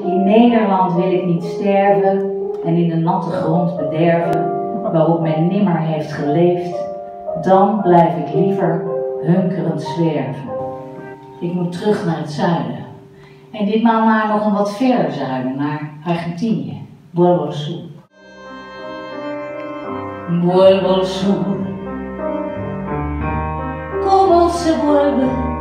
In Nederland wil ik niet sterven en in de natte grond bederven, waarop men nimmer heeft geleefd. Dan blijf ik liever hunkerend zwerven. Ik moet terug naar het zuiden. En ditmaal naar nog een wat verder zuiden, naar Argentinië. Vuelvo sur. Al sur. Como se vuelve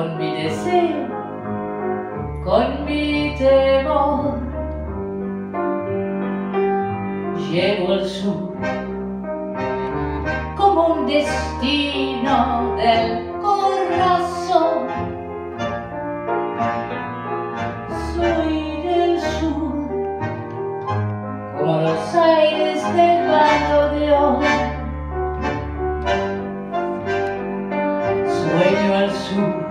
con mi deseo, con mi temor. Llevo el sur como un destino del corazón. Soy del sur, como los aires del barrio de hoy. Sueño al sur